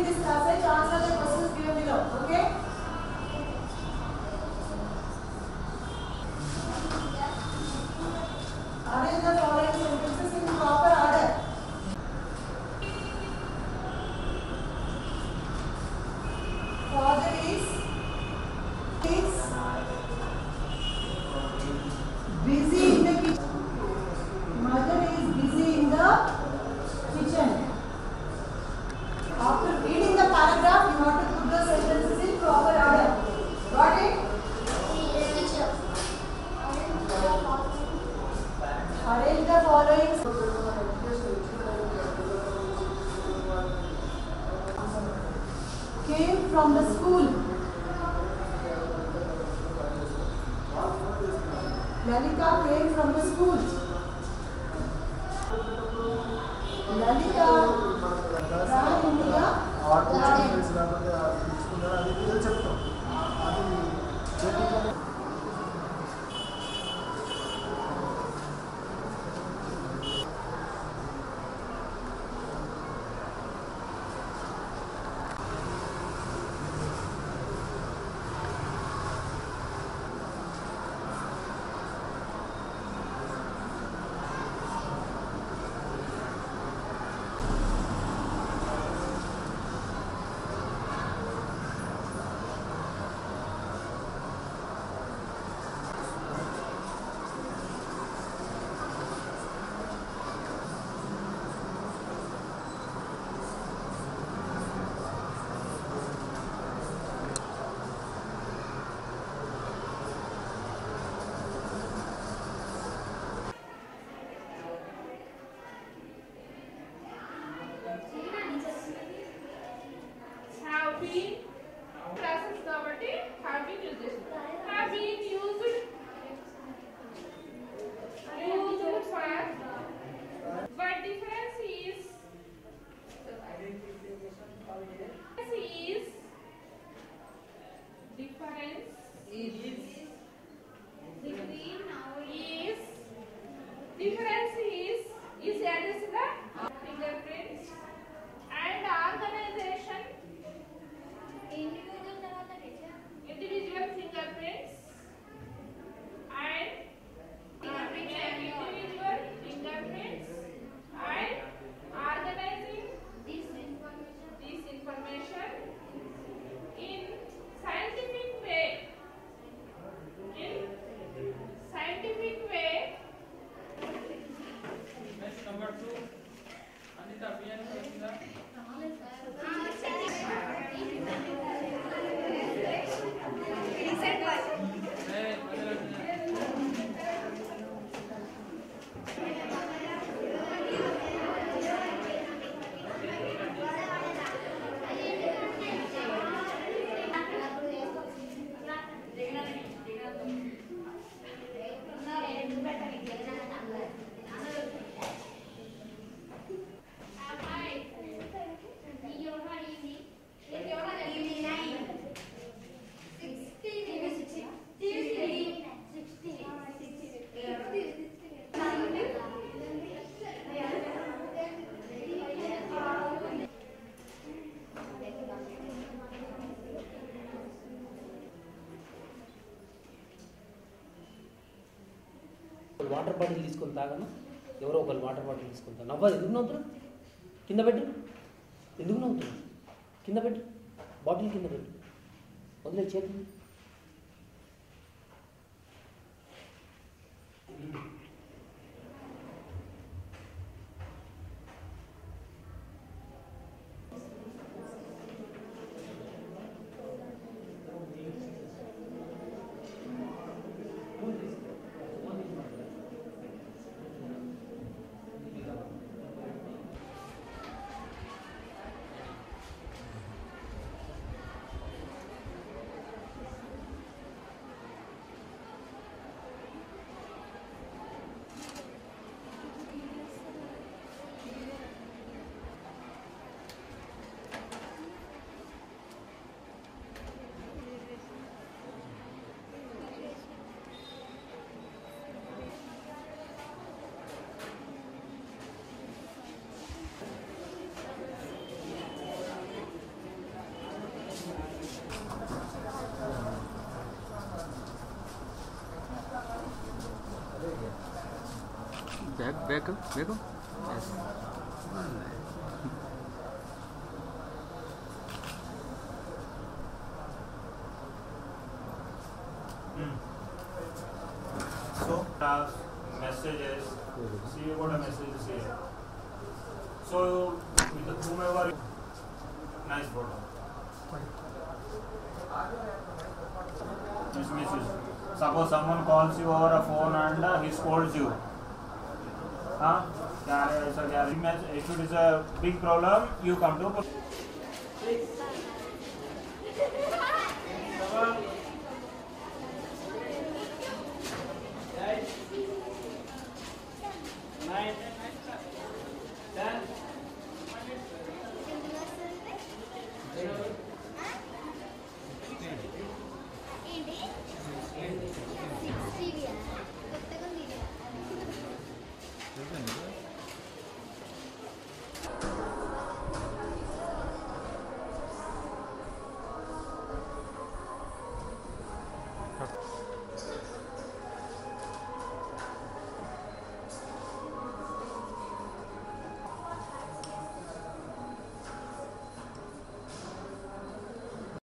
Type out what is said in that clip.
in this class I translate the questions given below. Okay. from the school. Lalita came from the school. Lalita. Lalita. Is water bottle తీసుకొని తాగను. ఎవరో ఒకరు water bottle తీసుకొని తాగను. నవ్వదు. ఎందుకు నవ్వుతున్నా కింద పెట్టు. ఎందుకు నవ్వుతున్నా కింద పెట్టు. బాటిల్ కింద పెట్టు. వదిలే చేతి Yes. So, tasks, messages, see what a message is here. So, with whomever, nice photo. Nice message. Suppose someone calls you over a phone and uh, he scolds you. Huh? Yeah, yeah, if it is a big problem, you come to police.